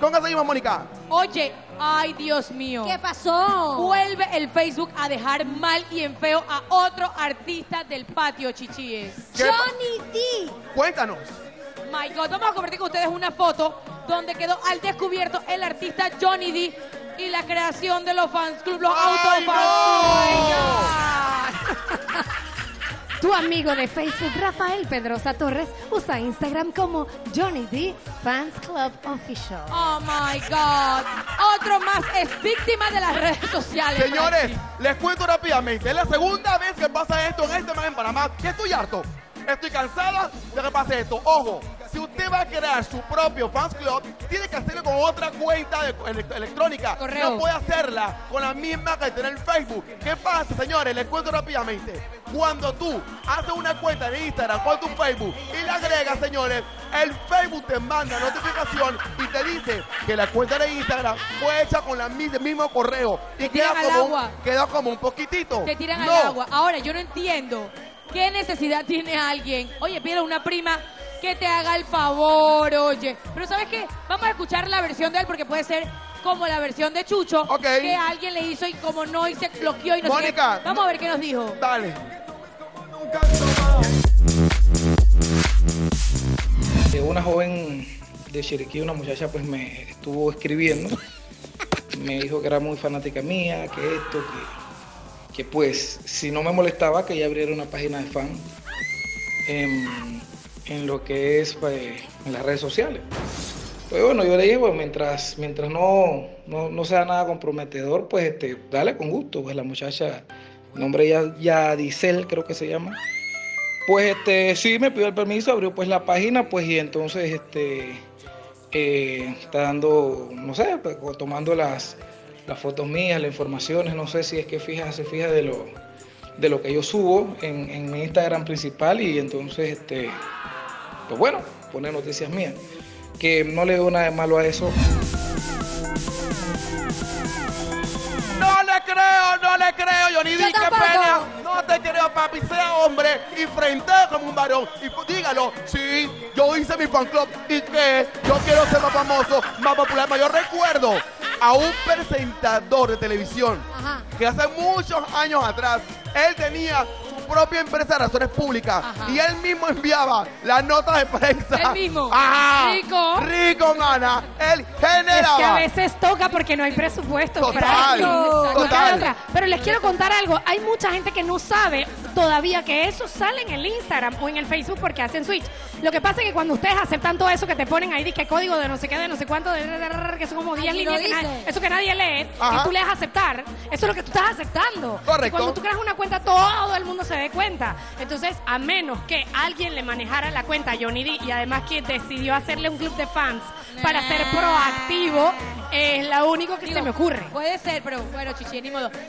¿Con qué seguimos, Mónica? Oye, ay Dios mío. ¿Qué pasó? Vuelve el Facebook a dejar mal y en feo a otro artista del patio, chichíes. ¿Qué pa- Johnny D. Cuéntanos. My God, vamos a compartir con ustedes una foto donde quedó al descubierto el artista Johnny D y la creación de los fans club, los ¡Ay, autofans. Tu amigo de Facebook, Rafael Pedrosa Torres, usa Instagram como Johnny D Fans Club Official. Oh my God. Otro más es víctima de las redes sociales. Señores, les cuento rápidamente. Es la segunda vez que pasa esto en este mes en Panamá. Que estoy harto. Estoy cansada de que pase esto. Ojo, si usted va a crear su propio fans club, tiene que hacerlo con otra cuenta de- ele- electrónica. Correo. No puede hacerla con la misma que tiene el Facebook. ¿Qué pasa, señores? Les cuento rápidamente. Cuando tú haces una cuenta de Instagram con tu Facebook y la agregas, señores, el Facebook te manda notificación y te dice que la cuenta de Instagram fue hecha con la el mismo correo. Y queda como, queda como un poquitito. Te tiran No. al agua. Ahora, yo no entiendo qué necesidad tiene alguien. Oye, pídele a una prima que te haga el favor, oye. Pero ¿sabes qué? Vamos a escuchar la versión de él porque puede ser como la versión de Chucho Ok. que alguien le hizo y como no y se bloqueó y no sé Mónica. Vamos a ver qué nos dijo. Dale. Eh, una joven de Chiriquí, una muchacha, pues me estuvo escribiendo. Me dijo que era muy fanática mía, que esto, que, que pues si no me molestaba que ella abriera una página de fan en, lo que es pues, en las redes sociales. Pues bueno, yo le dije, pues mientras, mientras no, no, no sea nada comprometedor, pues este, dale con gusto. Pues la muchacha, nombre ya, ya Dicel creo que se llama. Pues este, sí me pidió el permiso, abrió pues la página, pues y entonces este eh, está dando, no sé, pues, tomando las, las fotos mías, las informaciones, no sé si es que fija, se fija de lo, de lo que yo subo en, en mi Instagram principal y entonces este, pues bueno, pone noticias mías. Que no le veo nada de malo a eso. No le creo, no le creo, Johnny D, Yo qué pena. No te creo, papi, sea hombre y frente como un varón. Y dígalo, sí, yo hice mi fan club y que yo quiero ser más famoso, más popular. Más yo recuerdo a un presentador de televisión Ajá. que hace muchos años atrás, él tenía propia empresa de relaciones públicas Ajá. y él mismo enviaba las notas de prensa. Él mismo. Ajá. Rico. Rico, mana. Él generaba. Es que a veces toca porque no hay presupuesto. Total, total. Pero les quiero contar algo. Hay mucha gente que no sabe todavía que eso sale en el Instagram o en el Facebook porque hacen switch. Lo que pasa es que cuando ustedes aceptan todo eso que te ponen ahí, que código de no sé qué, de no sé cuánto, de, de- de- que son como 10 Aquí lo líneas, que nadie- eso que nadie lee, Ajá. y tú le das a aceptar, eso es lo que tú estás aceptando. Correcto. Y cuando tú creas una cuenta, todo el mundo se dé cuenta. Entonces, a menos que alguien le manejara la cuenta a Johnny D y además que decidió hacerle un club de fans para ser proactivo, es lo único que se me ocurre. Puede ser, pero bueno, chichi, ni modo.